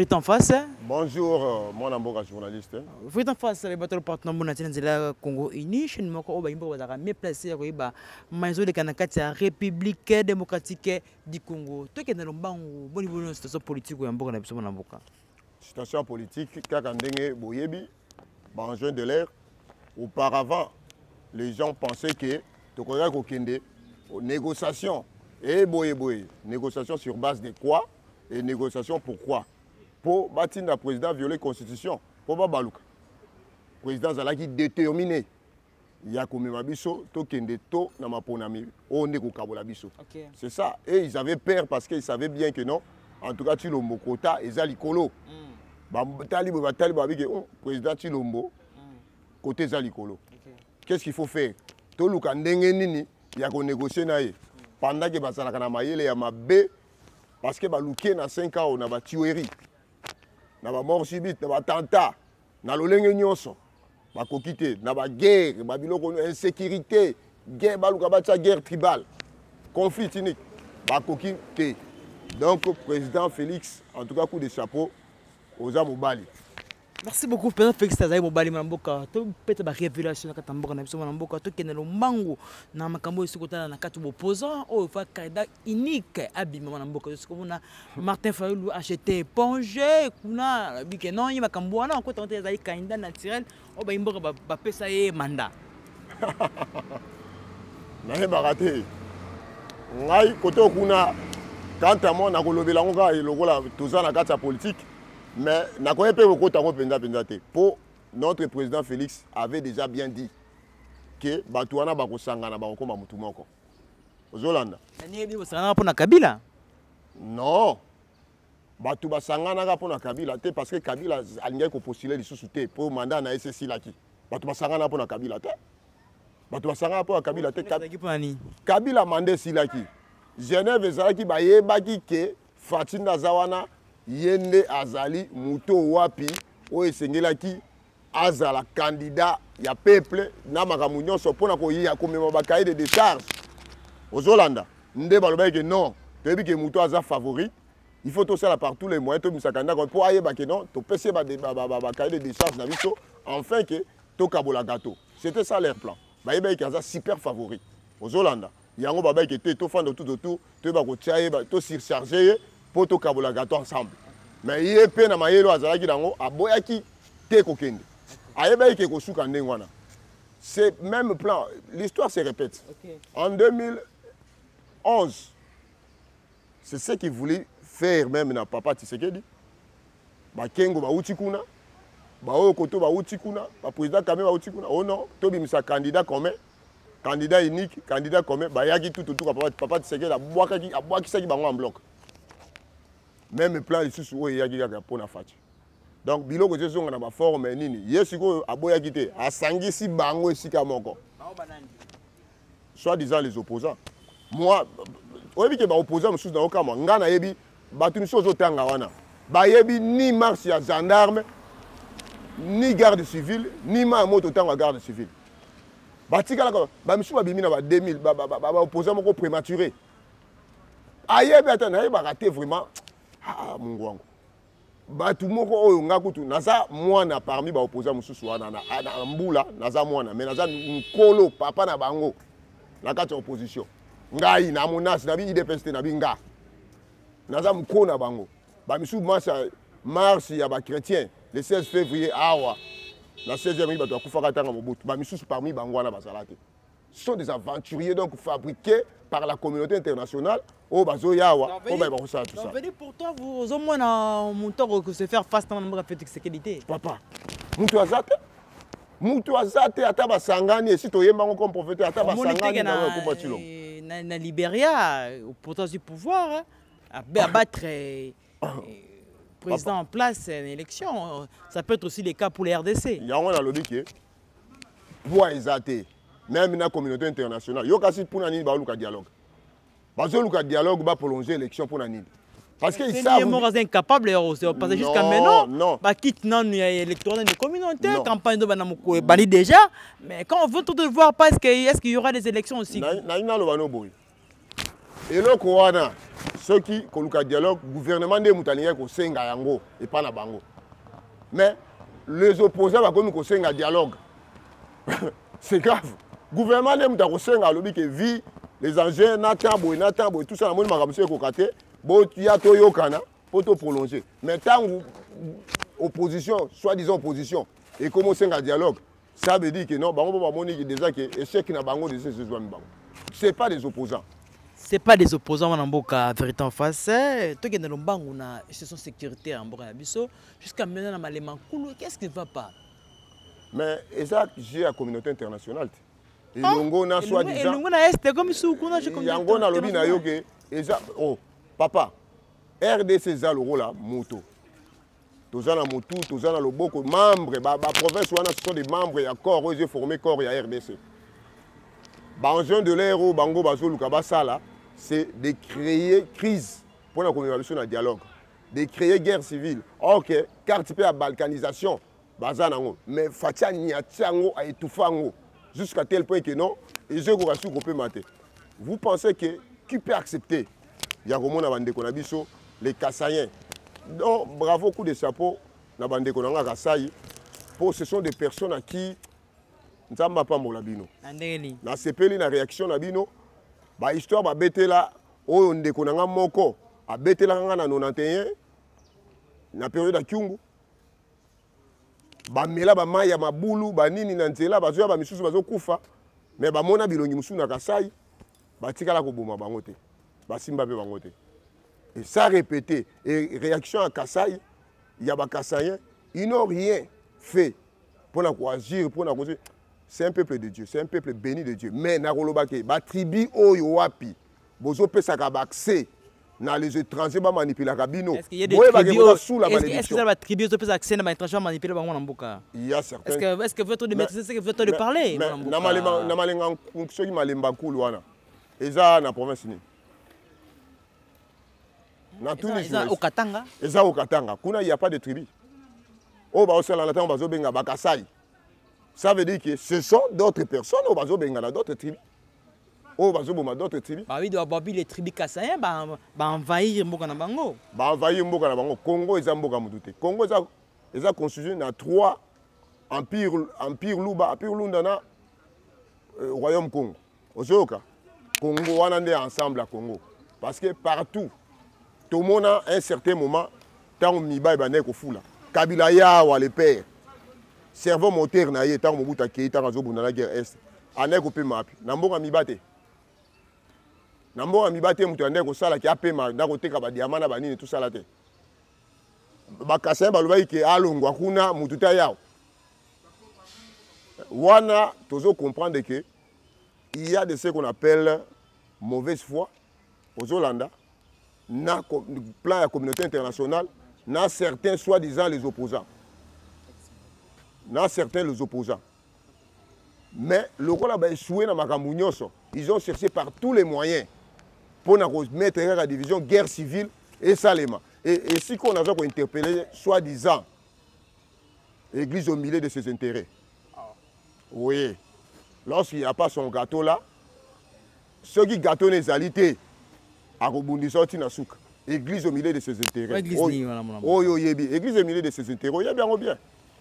vérité en face bonjour euh, mwana mboka journaliste vérité en face lopartenant mbo na ntina nzela ya congo uni chaine moko oyo bayimbi bazalaka mieux place ya koyeba ma ezoleka na kati ya république démocratique du congo. Tokende lombangu boni boni situation politique mboka na biso mona mboka situation politique kaka ndenge boyebi baenjoin de l'air. Auparavant les gens pensaient que tokoki kokende négociation et boye boye négociation sur base de quoi? Et négociation pourquoi mpo batinda président violer constitution mpo babaluka président azalaki déterminé. Ya komema biso tokende to na maponami oyo nde kokabola biso. Ok. c'est ça. Et ils avaient peur parce qu'ils savaient bien que non. En tout cas tilombo kota eza likolo batali boye batali babi ke oh, président tilombo kote eza likolo qu'est-ce qu'il faut faire? Toluka ndenge nini? Ya konégocie na ye. Pendant ke bazalaka na mayele ya mabe parce que balukie na 5 ans na batuerie na bamort subite na batenta na lolenge nyonso bakoki te na baguerre babiloko insécurité guerre baluka batia guerre tribale conflit tinique bakoki te donc président félix en tout cas coup de chapeau oza mobali merci beaucoup président félix azali mobali na na kati ya mboka na na makambo oyo soki otala na kati boposant oyo fa candidat unique abimama na mboka. Soki omona martin fayulu achete éponge kuna alobi non ye makambo wana okota te ezali candidat naturel. Ba- bapesa ye mandat nayebaka te ngai kote okuna kanta mo nakolobela yango kaka lokola toza na kati mais nakoki mpe kokota yango mpenza mpenza te. Mpo notre président félix avait déjà bien dit ke bato wana bakosangana bakokoma motu moko. Ozolanda? Nayebi bosanganaka mpo na kabila? Non. Bato basanganaka mpo na kabila te parce que kabila alingaki kopostule lisusu te mpo manda na ye se esilaki. Bato basanganaka mpo na kabila te. Bato basanganaka mpo na kabila te. Kabila manda esilaki. Genève ezalaki bayebaki ke fatinda aza wana ye azali moto wapi? Oyo esengelaki azala kandida ya peuple na makambo nyonso mpona koya komema bakaye de ozolanda nde balobaki ke non toyebi ke moto aza favori. Il faut tosala par tous les moyens tobimisa kandida mpo ayeba ke non topesi ye bakaye ba, ba, ba, bakaye de décharge na biso. Enfin ke tokabola gato c'était ça leur plan. Bayebaki ke aza super favori. Ozolanda yango babaki te tofanda tout autour toyeba kotia ye tosurcharge ye mpo tokabola gato ensemble. Mais ye mpe na mayele azalaki nango aboyaki te kokende. Ayebaki ke kosuka ndenge wana. C'est même plan l'histoire se répète. Okay. en 2011 c'est ce qu'il voulait faire même na papa tisekedi bakengo bauti kuna baoyo koto bauti kuna baprésident kame bauti kuna. O non tobimisa candidat commun candidat unique candidat commun bayaki tututuka papa, papa tisekedi abwakisaki bango en bloc même plan lisusu oyo eyaki kaka mpona faci donc biloko ezozonga na baforme nini. Ye sikoyo aboyaki te asangisi bango esika moko. Soi-disant les opposants. Moi oyebi ke baopposant mosusu na okamwa nga nayebi bato misusu ozotanga wana. Bayebi ni marche ya gendarme ni garde civile ni ma ya moto ntango garde civile. Batikalaka bamisusu babimi na ba 2000 baopposant moko prématuré ayebi ata nayebaka te vraiment ah, mungu wangu. Bato moko oyo nga kutu naza mwana parmi baopposant mosusu wana. Na, na, na mbula naza mwana. Me naza nkolo papa na bango. Na kati ya opposition. Ngai na monasi nabi idps te nabi nga naza mko na bango. Bamisusu marche marche ya bachrétien le 16 février awa. Na 16e mingi bato bakufaka ntanga mobutu. Bamisusu parmi bango wana bazala te sont des aventuriers donc fabriqués par la communauté internationale. Oyo bazoya awa oyo bayeba kosala tout ça. dire pour toi, vous au moins mon temps que se faire face dans le fait sécurité. papa mutu aza te mutu aza te ata basangani esi toyembango comme prophète ata basangani bango ekoma tilo na, na Libéria, pourtant du pouvoir, hein, à ba- abattre euh, euh, président en place en élection. Ça peut être aussi le cas pour les RDC. yango nalobi ke poids eza te même na communauté internationale. Yo kasi mpona nini baoluka dialogue? Bazoluka dialogue baprolonge élection mpona nini? Parce que ils C'est savent mort incapables parce que jusqu'à Non, maintenant, non. bah quitte non il y a électoral de communauté, campagne de Banamoko banni déjà, mais quand on veut tout voir pas est-ce qu'il y aura des élections aussi? Nayi naloba no boye eloko wana soki koluka dialogue gouvernement nde moto alingaki kosenga yango epai na bango. Mais les opposants bakomi kosenga dialogue. C'est grave gouvernement nde moto akosenga alobi ke vi les engins natan boye natan boye tout ça namoni makambo so ekoka te boya toyokana mpo toprolonge mais ntango opposition soit disant opposition ekomi osenga dialogue ça veut dire que non bango mpo bamoni déjà ke échec na bango déjà ezwami bango. C'est pas des opposants. C'est pas des opposants wana mboka vérité en face eh, tokende lombangu na institution sécuritaire ya mboka na biso jusqu'à maintenant na malema nkulu qu'est ce qui ne va pas? Mais eza jeu ya communauté internationale. te elongo na soi disant elongo na este ekomi suku na yango nalobi na yo ke eza oh papa rdc eza lokola moto. Toza na motu toza na loboko membre baprovince wana ce sont des membres ya corps oyo ezoforme corps ya rdc baengin de l'air oyo bango bazoluka basala c'est de créer crise mpona komema biso na dialogue. De créer guerre civile. Ok carte mpe ya balkanisation baza nango. Mais fati aniati yango aétouffe yango jusqu'à tel point que non ezokoka suki kopema te vous pensez que qui peut accepter ya komona bandeko na biso les kassaïens? Donc bravo coup de chapeau na bandeko na nga kasai mpo ce sont des personnes à qui nzambe apambola bino. Na ndenge nini? Nasepeli na réaction na bino. Bahistoire babetela oyo ndeko na nga moko abetelaka nga na 91 na periode ya kiungu bamela bamai ya mabulu banini na nzela bazoya bamisusu bazokufa me bamona bilongi mosusu na kasai batikala koboma bango te. Basimba mpe bango te. Et ça répété réaction ya kasai ya bakasayen n'ont rien fait mpona koagir mpona kozi c'est un peuple de dieu c'est un peuple béni de dieu. Mais nakoloba ke batribu oyo wapi bozopesaka baaccès na les étrangers bamanipulaka bino. Boyebake bozasula malédiction. batribu ozopesa accès na baétranger bamanipule bango na mboka il y a certains est-ce que vous êtes de maîtriser ce que vous êtes de parler na malemba na malenga soki malemba nkulu wana eza na province nini na okatanga? Eza okatanga. Kuna y a pas de tribu. Oyo baosalana ntango bazobenga bakasai. Ça veut dire que ce sont d'autres personnes oyo bazobenga na d'autres tribus oyo bazoboma d'autres tribus babi les tribus kasayen baenvahir mboka na bango. Baenvahir mboka na bango. Congo eza mboka motu te congo eza, eza constitué na trois empire, empire luba empire lunda na euh, royaume congo. Ozoyoka. Congo wana nde ensemble ya congo. Parce que partout tomona un certain moment ntango miba ebandaki kofula. Kabila yawa le père. Cerveau moteur na ye ntango mobutu akei ntango azobunda na guerre est. Andaki kopema api na mboka miba te na mboka miba te moto andaki kosalaki apema nda koteka badiama na banini tosala te. Bakasaye balobaki ke alongwa kuna motu te ayawa wana tozo comprendre ke il y a de ce qu'on appelle mauvaise foi. Ozolanda na plan ya communauté internationale na certains soi-disant les opposants. Na certains les opposants. Mais lokola baéchoué na makambo nyonso. Ils ont cherché par tous les moyens mpona komettre kaka division guerre civile esalema. Esika oyo naza kointerpele soi-disant église au milieu de ses intérêts. Oui. Lorsqu'il n'y a pas son gâteau là soki gâteau ezali te akobundisa oti na suka église au milieu de ses intérêts. Oyo oyebi église au milieu de ses intérêts oyebi yango bien?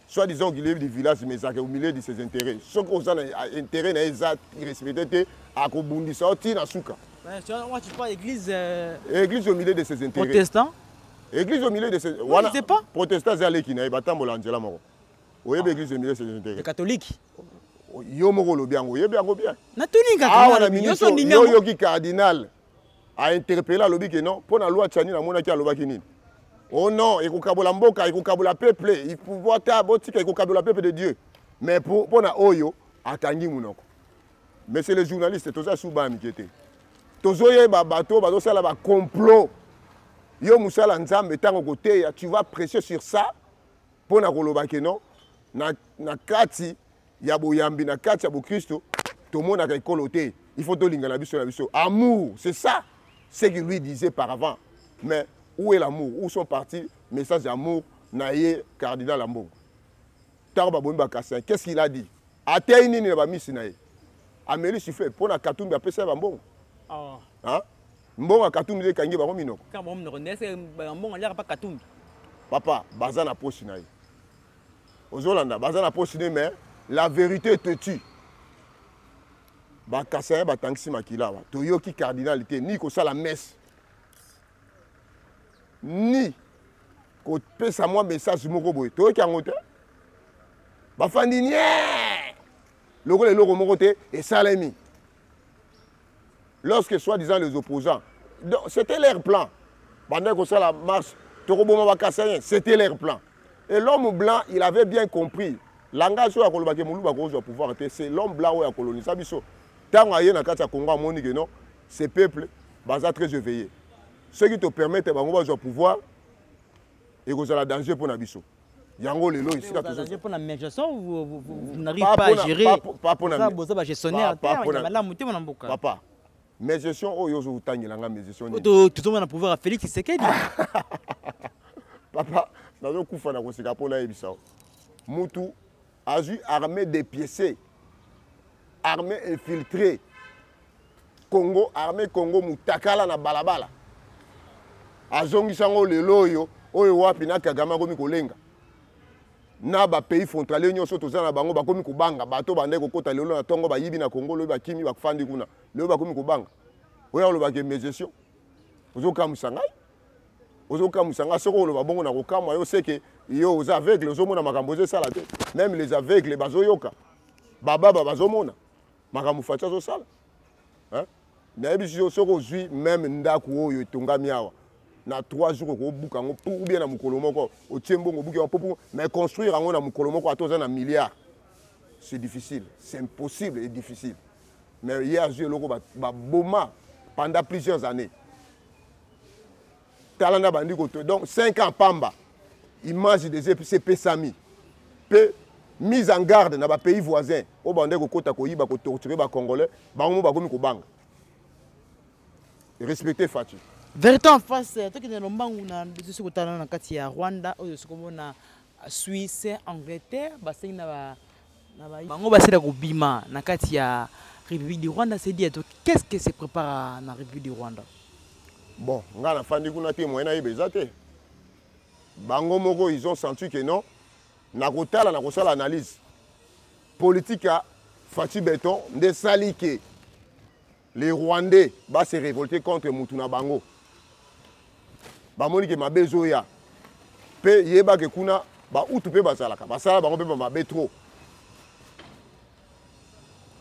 Soi-disant qu'il est du village mais ezalaka au milieu de ses intérêts. Soki oza na intérêt na ye eza irrespecté te akobundisa oti na suka église église au milieu de ses intérêts. protestant église au milieu de ses wana protestant eza aleki na ye batambola nzela moko. Oyebi église au milieu de ses intérêts. Catholique yo moko yango bien. Na ministre yo oyoki cardinal ainterpele alobi ke non. Mpo na loi tiani namonaki alobaki nini? Oh non ekokabola mboka ekokabola peuple pouvoir ta botika ekokabola peuple de dieu. Mais mpo na oyo atangi monoko mais c'est les journalistes bana mike te tozoyeba bato bazosala bacomplot yo mosala tu vas presser sur ça mpo na koloba ke non? Na, na kati ya boyambi na kati ya bokristo tomonaka ekolo te. Il faut tolingana biso na biso. Amour c'est ça ce qu'il lui disait par avant. Mais où est l'amour? Où sont partis message d'amour na ye cardinal ambongo qu'est ce qu'il a dit? Atei nini na bamisi na ye? Ameli sufle mpo na katumbi mbongo ya katumbi nde ekangi bango minoko. Kaka bango minoko nde ese mbongo papa baza na posi na ye. Ozolanda baza na posi ne mais la vérité te tue. Bakasaye batangisi makila awa toyoki cardinal te ni kosala messe. Ni kopesa mwa message moko boye. Toyoki yango te? Bafandi nie! Lokola eloko moko te esalemi lorsque soi-disant les opposants c'était leur plan. C'était leur plan. Et l'homme blanc il avait bien compris. Langage oyo akolobaki molu bakozwa pouvoir te c'est l'homme blanc oyo akolonisa biso. Ntango aye na kati ya kongo amoni ke non ce peuple baza très éveillé soki topermettre bango bazwa pouvoir ekozala danger mpo na biso. Yango lelo esika mpona papa mégestion oyo ozotangelanga mégestion tozomona pouvoir ya félix tshisekedi. Papa nazokufa na koseka mpo nayebisa mutu azwi armée dépiécé armée infiltré congo armée congo mutakala na balabala. Azongisango lelo oyo oyo wapi na kagame akomi kolenga na bapays frontalier nyonso toza na bango bakomi kobanga bato bandai kokɔta lelo na ntongo bayibi na congo loyo bakimi bafandi kuna. Lelo bakomi kobanga. Oyo olobaka mégestion ozokamwisa ngai. Ozokamwisa ngai. Soki oloba bongo na kokamwa yo seke yo oza aveugle ozomona makambo ezosala te. Même les aveugles bazoyoka. Bababa bazomona. Makambo fati azosala. Nayebi soki ozwi même ndako oyo etongami awa na 3 jours okobuka yango ou bien na mokolo moko. Otie mbongo obuki yango popo mais construire yango na mokolo moko ata oza na milliard c'est difficile. C'est impossible et difficile. Mais ye azwi eloko baboma pendant plusieurs années. Tala na bandi koto donc 5 ans pamba. Image des epesami mpe mise en garde na bapays voisins. Oyo bande kokɔta koyiba kotorture bacongolais bango mo bakomi kobanga respecte fati vérité en face tokende lombangu na soki kotala na kati ya rwanda oyo soki omona suisse angleterre basengi na bango basila kobima na kati ya république du rwanda c'est dire qu'est ce que se prépare na république du rwanda? Bon ngai nafandi kuna te moyen nayeba eza te bango moko ils ont senti que non. Na kotala na kosala analyse politique ya faci beton nde esali ke les rwandais base révolter contre mutu na bango bamoni ke mabe ezoya mpe yebake kuna bautu mpe bazalaka. Basala bango mpe bamabe trop.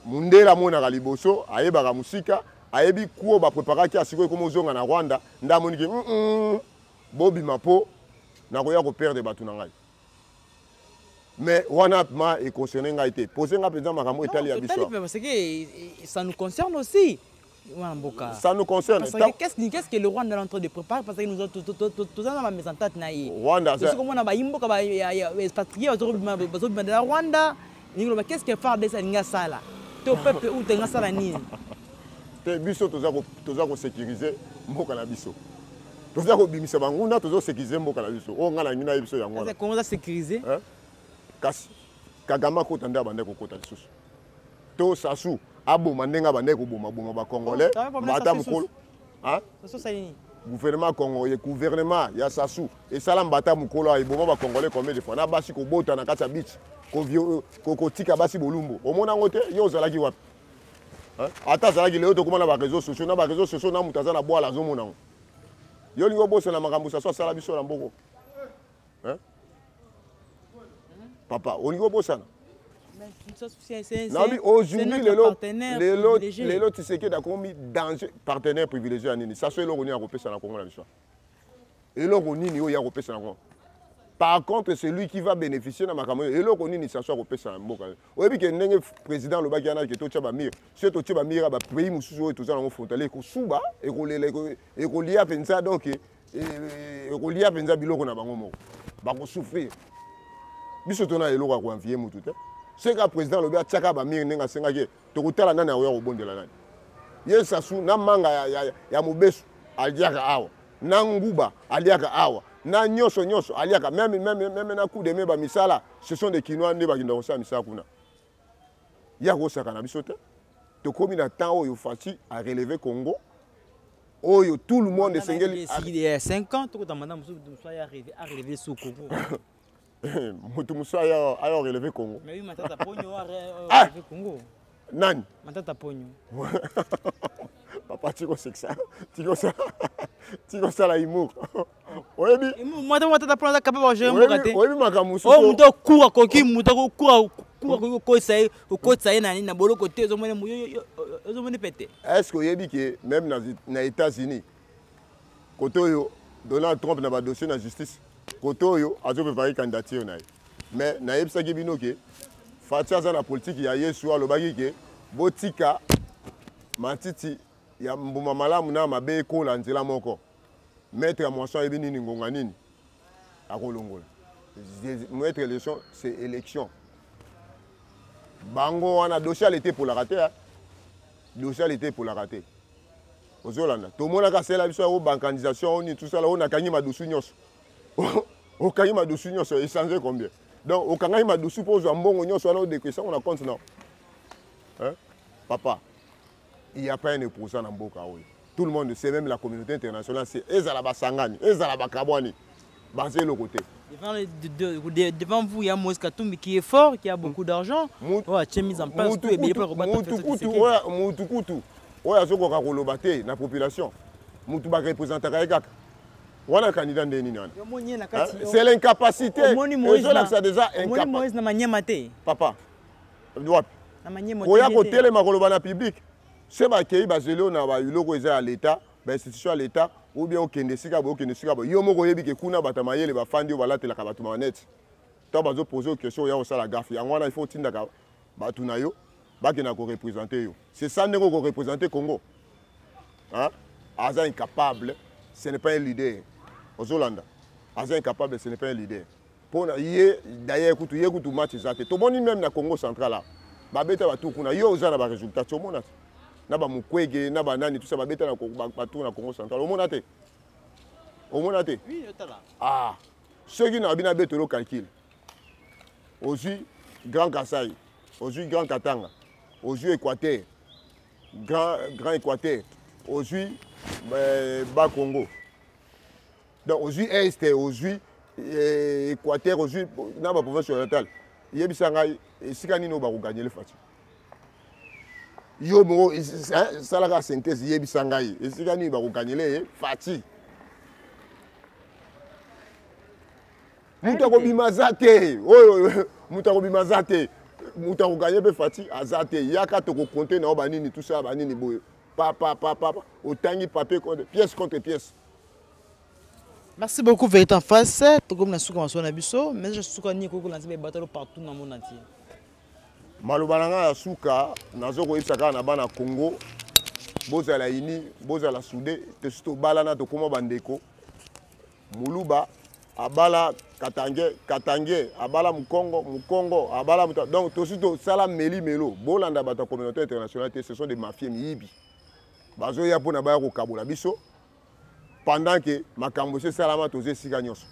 Mundele amonaka liboso ayebaka mosika ayebi kuo bapreparaki asikoyo ekoma ozonga na rwanda. Nde amoniki mm -mm, bobima mpo nakoya koperdre bato na ngai. Mais wana ma econcerne ngai te. Pose nga mpenza makambo etali ya biso. ça nous concerne aussi ça nous concerne. Qu'est-ce que le rwanda est en train de préparer? Parce que nous toza na bamesantante na ye soki omona bayimboka expatrié bazobima de la rwanda. Ningi loba qu'est ce que fardes alingi asala to peuple ou tengi asala nini? Biso toza kosécurize mboka na biso. Mboka na biso. Oyo ngai na ngi nayebi biso yango wana kongo oza sécurise kasi kagame akota nde abandaki kokota lisusu. To aboma ndenge abandaki kobomaboma bacongolais bata mokolo gouvernement congo gouvernement ya sasu esala mbata mokolo eboma bacongolais combien de fois? Na basi kobota na kati ya bichi kotika basi bolumbu. Omona yango te yo ozalaki wapi? Ata azalaki lelo tokomana bareseau sociaux. Na bareseau sociaux na moto aza na bwala azomona yango yo olingi obosana makambo saso asala biso na mboko. Papa olingi obosana nabi aujourd'hui lelo lelo lelo tisekedi akomi danger partenaire privilégié ya nini. Saso eloko nini akopesa na kongo na biso eloko nini oyo akopesa na kongo par contre celui qui va bénéficier na makambo oyo eloko nini saso akopesa na mboka. Oyebi ke ndenge président alobaki wana ke totya bamire soki totya bamire ya bapays mosusu oyo toza nango frontalier ekosuba ekolela ekolia mpenza donc ekolia mpenza biloko na bango moko bakosouffrir biso tona eloko ya koanvie mutu te soki président alobi atiaka bamire ndenge asengaki tokotala nani akoya kobondela nani? Ye sasu na manga ya, ya, ya mobesu aliaka awa. Na nguba aliaka awa. Na nyonso nyonso aliaka. Meme, meme, meme na coup de main bamisala ce sont des kinois nde bakinda kosala misala kuna. Ya kosaka na biso te. Tokómi na temps oyo faci areleve congo oyo tout le monde esengeli ya 5 ans tokota manda mosusu arelevé su congo moto mosusu aya oreleve congo. Nani? Matata ponyo. Papa tikosekisa tikosala imour? Oyebimatataoyebi makambo mosusuomutu okura akoki mutu okura okotisa ye nani na boloko te ozomoni pete est ce que oyebi ke même na états-unis kote oyo donald trump na badossier na justice kote oyo azoprépare candidature na ye mais nayebisaki bino ke fati aza na politike ya yesu alobaki ke botika matiti ya mbuma malamu na mabe ekola nzela moko. Maître ya moisson ayebi nini ngonga nini? Akolongola. Maître élection c'est élection. Bango wana dossier alete epolaka te dossier alete epolaka te ozolanda tomonaka sela biso yango bankanisation oni tosala oyo nakangi madusu nyonso okangi madusu nyonso échange combien? Donc okangaki madusu mpo ozwa mbongo nyonso wana odekresa ngo na compte na papa il n'y a pas un opposant na mboka oyo tout le monde sait même la communauté internationale c'est ezala basangani ezala bakabwani baza eloko te Devant, de, devant vous, il y a Moïse Katumbi qui est fort, qui a beaucoup d'argent. Ouais, tu as mis en place tout pour mutu barepresentaka ye kaka wana candidat nde nini wana. C'est l'incapacité. Ezolakisa te. Papa wapi? Koya kotelema koloba na public. Se bakei bazeli oyo na babiloko eza ya l'état bainstitution ya l'état ou bien okende esika boye okende esika boye. Yo moko oyebi ke kuna bato ya mayele bafandi oyo balatelaka bato manete to bazopose question oya kosala gafe yango wana ifo otindaka bato na yo bakenda korepresente yo. C'est ça ndenge okorepresente congo. Aza incapable. Ce n'est pas un leader ozolanda. Aza incapable ce n'est pas un leader. Mpona ye d'ailleurs kutu ye kutu match eza te tomoni même na congo central a babeta batu kuna yo oza na baresultat ti omona te. Na bamokwege na banani tusa babeta na batour na congo central omona te. Omona te. Ah soki na bino abetolo calcule ozwi grand kasai ozwi grand katanga. Ozwi équateur. Grand, grand équateur. Ozwi euh, bas congo donc ozwi este ozwi équateur ozwi na baprovince orientale yebisa ngai esika nini oyo bakoganyele fati yo moko salaka synthèse yebisa ngai esika nini bakoganyele ye? Fati moto akobima aza te oyo moto akobima aza te moto akoganye mpe fati aza te. Yaka tokokonte na yo banini tusala banini boye. Papapapa otangi papier pièce contre pièce merci beaucoup vérité en face. Suka masolo na biso mais suka nini ekoki kolanza bebatalo partout na monde entier. Maloba na ngai ya suka nazo koyebisa kaka na bana congo. Bozala ini bozala sude tosi tobalana tokóma bandeko. Moluba abala katange katange abala mokongo mokongo abala muta donc tosi tosala meli melo. Bolanda bato ya communauté internationale te ce sont des mafie miyibi. Bazoya mpona baya kokabola biso pendant ke makambo esi esalama toza esika nyonso.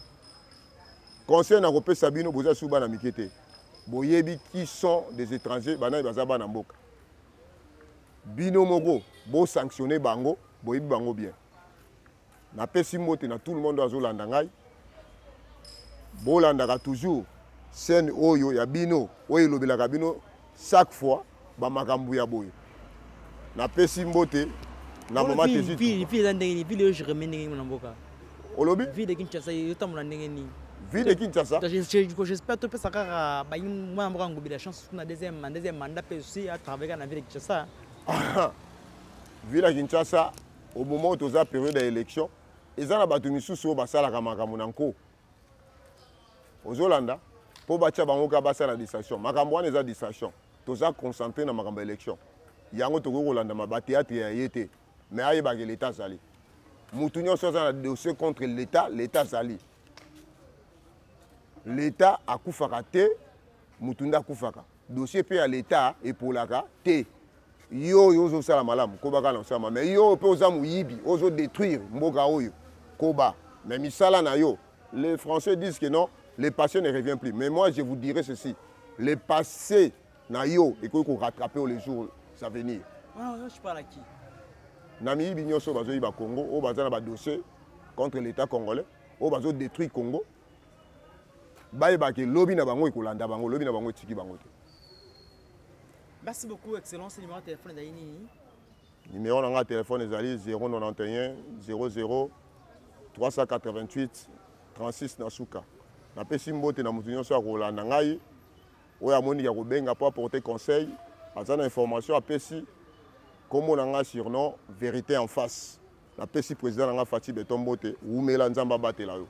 Conseil na kopesa bino boza su bana te boyebi qui sont des étrangers banani baza bana mboka. Bino moko bosanctionne bango boyebi bango bien. Napesi mbote na tout le monde azolanda ngai. Bolandaka toujours scène oyo ya bino oyo elobelaka bino chaque fois bamakambo ya boye. Napesi mbote na mama ville eza ndenge nini ville oyo jereme ndenge nini na mboka. Olobi? Ville de kinshasa ezotambola ndenge nini ville de kinshasa? j'espère topesa kaka mwana mboka ngobila chance na deuxième deuxième mandat mpe aussi atravaillaka na ville de kinshasa. Ville ya kinshasa au moment oyo toza période ya élection eza na bato misusu oyo basalaka makambo na nko. Ozolanda mpo batia bango kaka basala distraction makambo wana eza distraction toza concentré na makambo ya élection. Yango tokoki kolandama batéâtre ya ye te mais ayebaka l'état azali mutu nyonso aza na dossier contre l'état l'état azali l'état akufaka te mutu nde akufaka dossier mpe ya l'état epolaka te. Yo oyo ozosala malamu kobaka na osala mais yo mpe oza moyibi ozodétruire mboka oyo koba. Mais misala na yo les français disent que non le passé ne revient plus. Mais moi je vous dirai ceci. Le passé na yo ekoki korattrape les jours à venir. Ah, à qui? Na miyibi nyonso oyo bazoyiba congo oyo baza na badossier contre l'état congolais oyo bazodétruire congo. Bayebaka lobi na bango ekolanda bango lobi na bango etiki bango te. Merci beaucoup excellence numéro telefone ezali nini? Numéro na nga ya telefone ezali 091 00 388 36 na suka napesi mbote na moto nyonso akolanda ngai oyo amoniki akobenga mpo aporte conseil aza na information apesi nkombo na nga surnom vérité en face. Napesi président na nga fati beto mbote wumela nzambe abatela yo